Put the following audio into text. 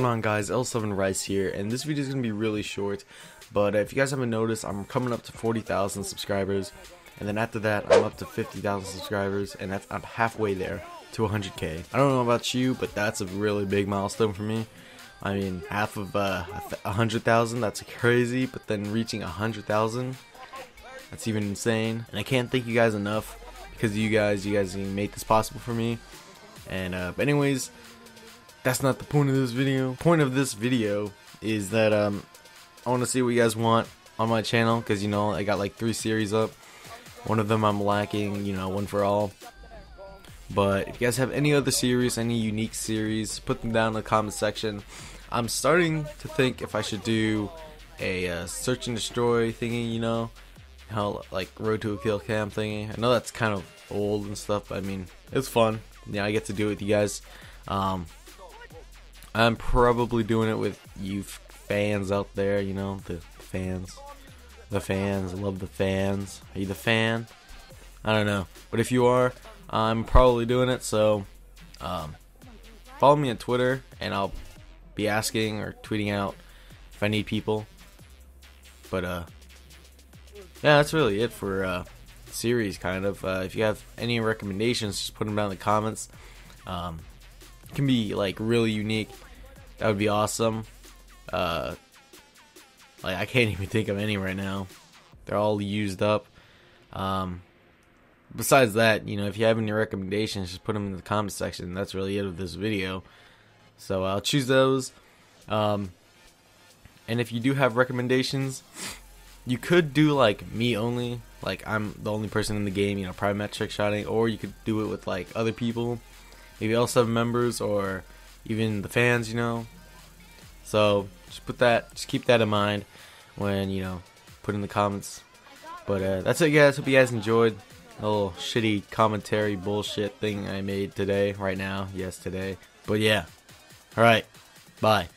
going on guys, L7 Ricee here, and this video is going to be really short, but if you guys haven't noticed, I'm coming up to 40,000 subscribers, and then after that, I'm up to 50,000 subscribers, and that's, I'm halfway there to 100k. I don't know about you, but that's a really big milestone for me. I mean, half of uh, 100,000, that's crazy, but then reaching 100,000, that's even insane, and I can't thank you guys enough, because you guys, you guys make this possible for me, and uh, anyways, that's not the point of this video. Point of this video is that um, I want to see what you guys want on my channel because you know I got like three series up. One of them I'm lacking, you know, one for all. But if you guys have any other series, any unique series, put them down in the comment section. I'm starting to think if I should do a uh, search and destroy thingy, you know, how like Road to a Kill Cam thingy. I know that's kind of old and stuff, but I mean, it's fun. Yeah, I get to do it with you guys. Um, I'm probably doing it with you fans out there, you know, the fans. The fans, I love the fans. Are you the fan? I don't know. But if you are, I'm probably doing it, so um, follow me on Twitter and I'll be asking or tweeting out if I need people. But uh yeah, that's really it for uh series kind of. Uh, if you have any recommendations, just put them down in the comments. Um, it can be like really unique. That would be awesome. Uh, like I can't even think of any right now. They're all used up. Um, besides that, you know, if you have any recommendations, just put them in the comment section. That's really it of this video. So I'll choose those. Um, and if you do have recommendations, you could do like me only. Like I'm the only person in the game, you know, private trick shotting, or you could do it with like other people, maybe L7 members or even the fans, you know. So just put that, just keep that in mind when you know put in the comments. But uh, that's it, guys. Hope you guys enjoyed a little shitty commentary bullshit thing I made today, right now. Yes, today. But yeah. All right. Bye.